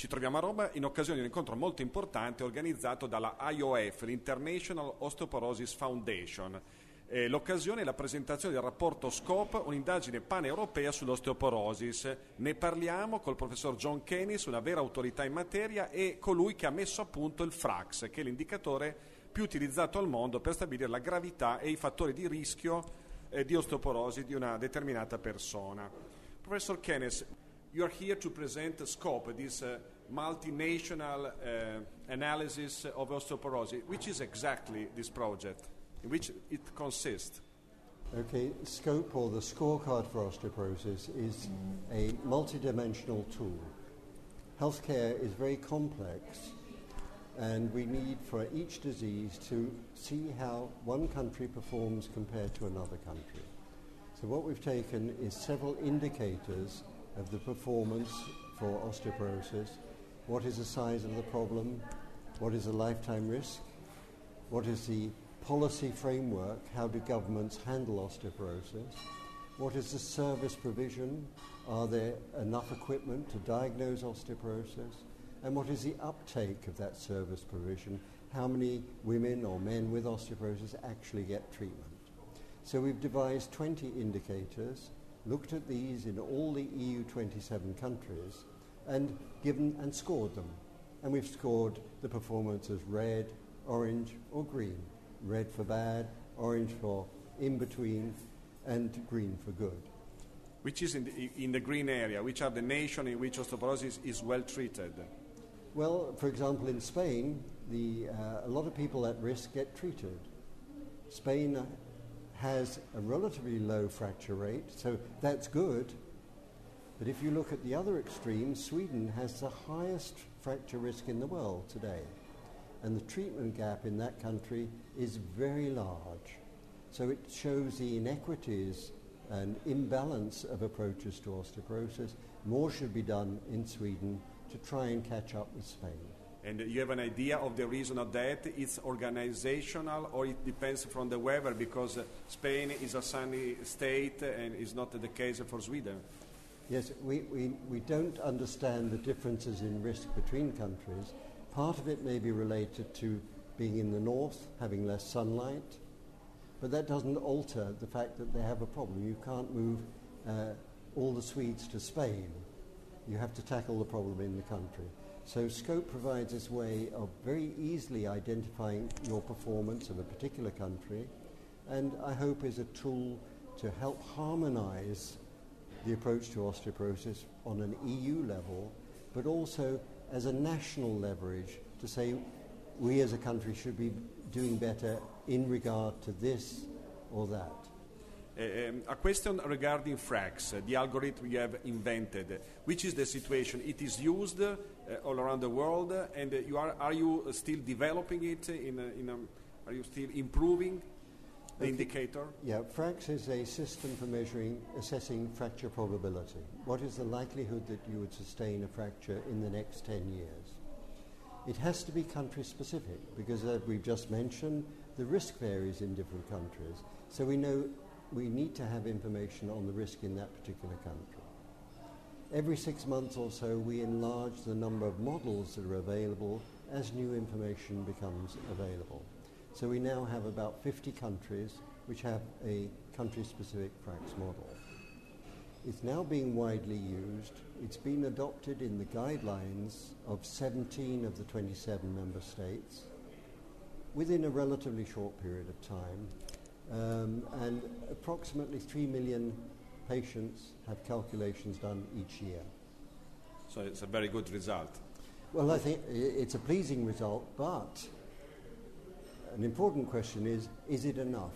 Ci troviamo a Roma in occasione di un incontro molto importante organizzato dalla IOF, l'International Osteoporosis Foundation. Eh, l'occasione è la presentazione del rapporto SCOPE, un'indagine paneuropea sull'osteoporosis. Ne parliamo col professor John Kennis, una vera autorità in materia, e colui che ha messo a punto il FRAX, che è l'indicatore più utilizzato al mondo per stabilire la gravità e i fattori di rischio eh, di osteoporosi di una determinata persona. Professor Kennis, you are here to present SCOPE, this uh, multinational uh, analysis of osteoporosis. Which is exactly this project? In which it consists? Okay, SCOPE or the scorecard for osteoporosis is a multidimensional tool. Healthcare is very complex, and we need for each disease to see how one country performs compared to another country. So, what we've taken is several indicators of the performance for osteoporosis. What is the size of the problem? What is the lifetime risk? What is the policy framework? How do governments handle osteoporosis? What is the service provision? Are there enough equipment to diagnose osteoporosis? And what is the uptake of that service provision? How many women or men with osteoporosis actually get treatment? So we've devised 20 indicators looked at these in all the EU 27 countries and given and scored them. And we've scored the performance as red, orange, or green. Red for bad, orange for in between, and green for good. Which is in the, in the green area? Which are the nations in which osteoporosis is well treated? Well, for example, in Spain, the, uh, a lot of people at risk get treated. Spain has a relatively low fracture rate, so that's good. But if you look at the other extreme, Sweden has the highest fracture risk in the world today. And the treatment gap in that country is very large. So it shows the inequities and imbalance of approaches to osteoporosis. More should be done in Sweden to try and catch up with Spain. And you have an idea of the reason of that? It's organizational or it depends from the weather because uh, Spain is a sunny state and is not the case for Sweden. Yes, we, we, we don't understand the differences in risk between countries. Part of it may be related to being in the north, having less sunlight, but that doesn't alter the fact that they have a problem. You can't move uh, all the Swedes to Spain. You have to tackle the problem in the country. So Scope provides this way of very easily identifying your performance of a particular country and I hope is a tool to help harmonize the approach to osteoporosis on an EU level, but also as a national leverage to say we as a country should be doing better in regard to this or that. Um, a question regarding FRAX, uh, the algorithm you have invented. Which is the situation? It is used uh, all around the world, and you are, are you still developing it? In a, in a, are you still improving the Okay. indicator? Yeah, FRAX is a system for measuring, assessing fracture probability. What is the likelihood that you would sustain a fracture in the next 10 years? It has to be country specific because, as we've just mentioned, the risk varies in different countries. So we know we need to have information on the risk in that particular country. Every six months or so, we enlarge the number of models that are available as new information becomes available. So we now have about 50 countries which have a country specific FRAX model. It's now being widely used. It's been adopted in the guidelines of 17 of the 27 member states within a relatively short period of time. Um, and approximately 3 million patients have calculations done each year. So it's a very good result. Well, I think it's a pleasing result, but an important question is is it enough?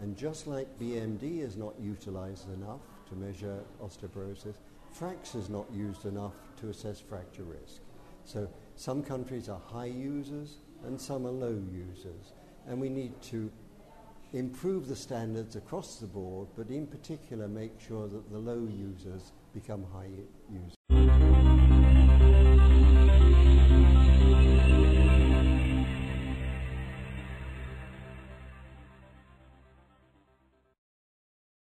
And just like BMD is not utilized enough to measure osteoporosis, FRAX is not used enough to assess fracture risk. So some countries are high users and some are low users. And we need to improve the standards across the board, but in particular make sure that the low users become high users.